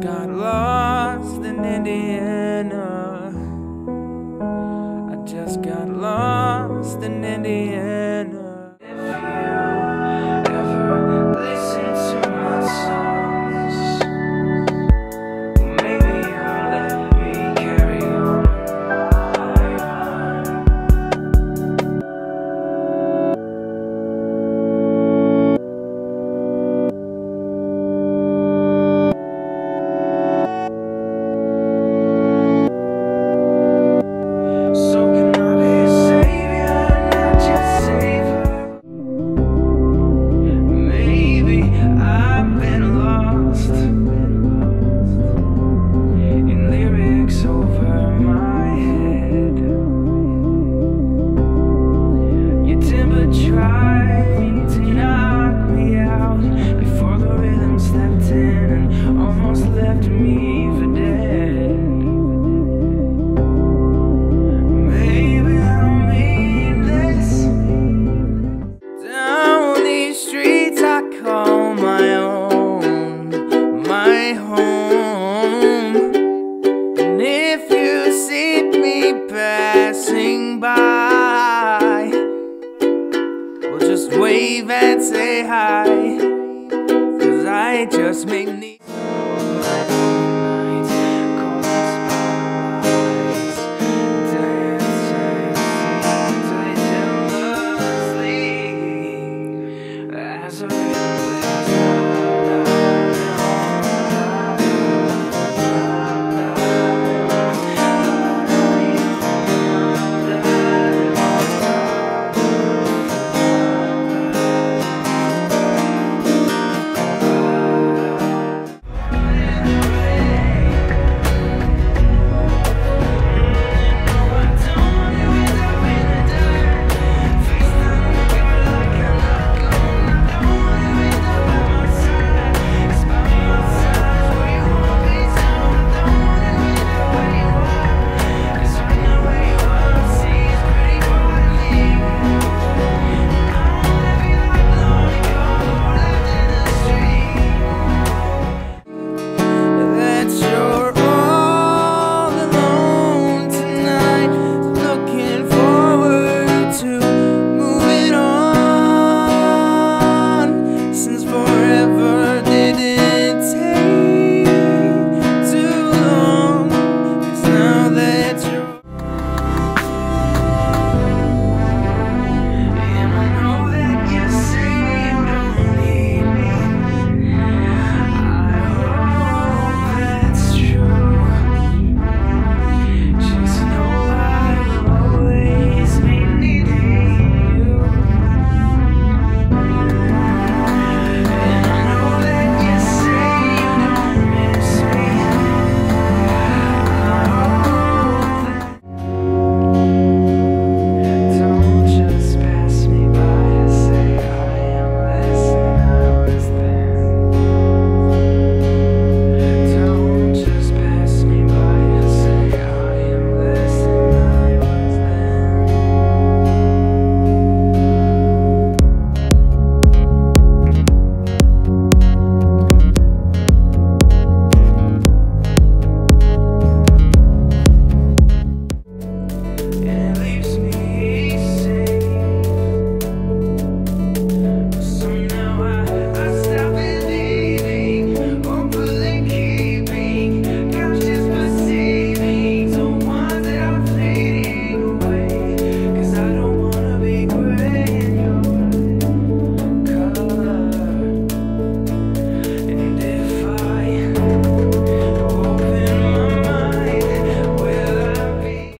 got lost in Indiana. I just got lost in Indiana. And say hi. Cause I just make